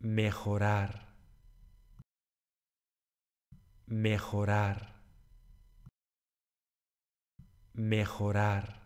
mejorar, mejorar, mejorar.